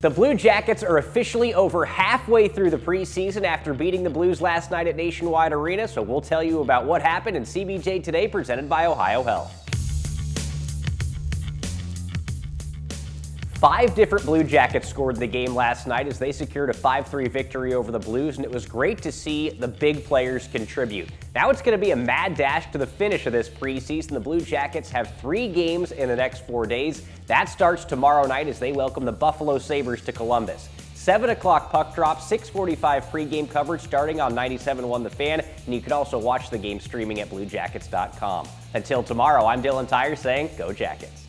The Blue Jackets are officially over halfway through the preseason after beating the Blues last night at Nationwide Arena, so we'll tell you about what happened in CBJ Today presented by OhioHealth. Five different Blue Jackets scored the game last night as they secured a 5-3 victory over the Blues, and it was great to see the big players contribute. Now it's going to be a mad dash to the finish of this preseason. The Blue Jackets have three games in the next four days. That starts tomorrow night as they welcome the Buffalo Sabres to Columbus. 7 o'clock puck drop, 645 pregame coverage starting on 97.1 The Fan, and you can also watch the game streaming at bluejackets.com. Until tomorrow, I'm Dylan Tyrer saying, Go Jackets.